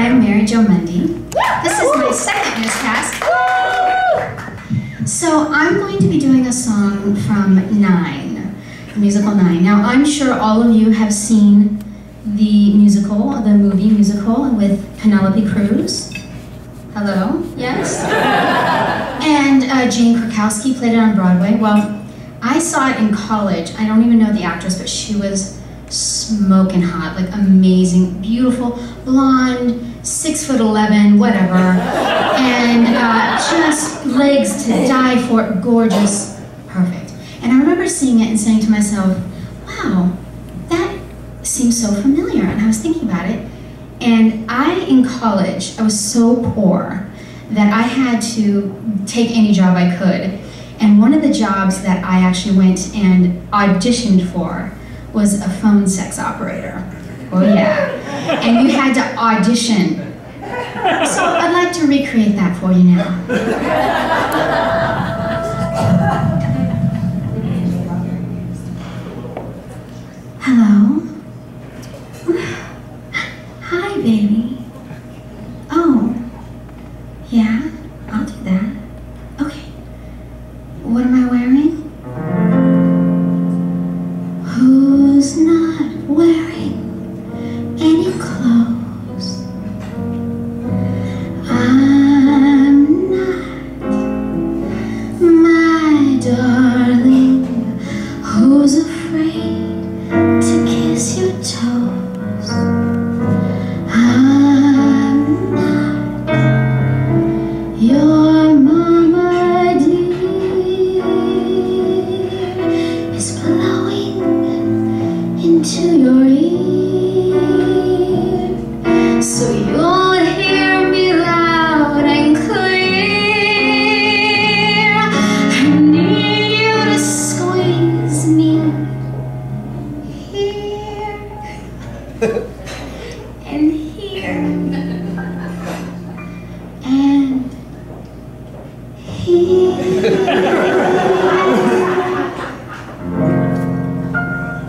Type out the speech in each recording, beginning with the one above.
I'm Mary Jo Mundy. This is my second Miscast. So I'm going to be doing a song from Nine, the musical Nine. Now I'm sure all of you have seen the musical, the movie musical with Penelope Cruz. Hello? Yes? and uh, Jane Krakowski played it on Broadway. Well, I saw it in college. I don't even know the actress, but she was smoking hot, like amazing, beautiful, blonde, six foot eleven, whatever, and uh, just legs to die for, gorgeous, perfect. And I remember seeing it and saying to myself, wow, that seems so familiar. And I was thinking about it. And I, in college, I was so poor that I had to take any job I could. And one of the jobs that I actually went and auditioned for was a phone sex operator. Oh yeah. And you had to audition. So I'd like to recreate that for you now. Hello? Hi, baby. Oh, yeah, I'll do that. Okay. What am I wearing? Who's not wearing darling. Who's afraid to kiss your toes? I'm not your mama dear is blowing into your and here and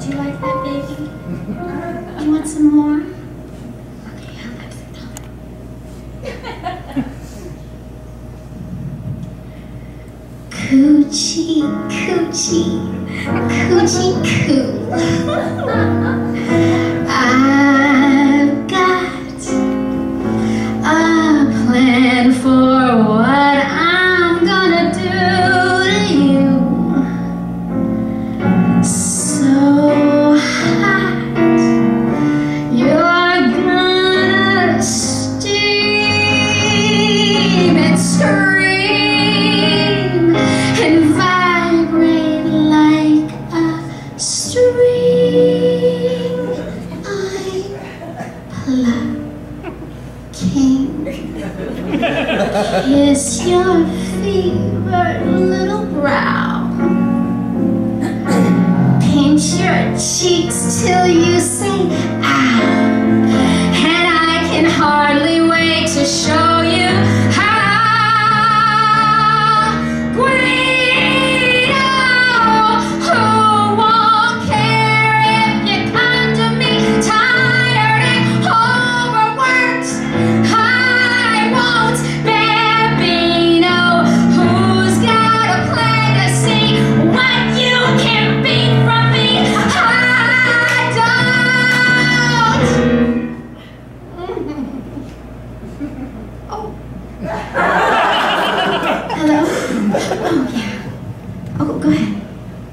Do you like that, baby? You want some more? Okay, I'll. Coochie, coochie, coochie coo. and vibrate like a string. I'm plucking. Kiss your fevered little brow. Paint your cheeks till you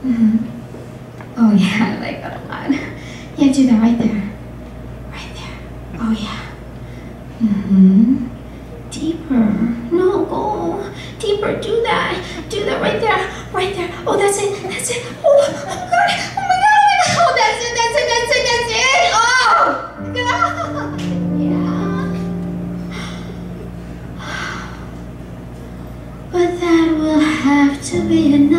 Mm -hmm. Oh yeah, I like that a lot. Yeah, do that right there. Right there. Oh yeah. Mm-hmm. Deeper. No, go. Deeper. Do that. Do that right there. Right there. Oh, that's it. That's it. Oh, oh God. Oh my God. Oh my God. Oh, that's it. That's it. That's it. That's it. Oh, God. Yeah. But that will have to be enough.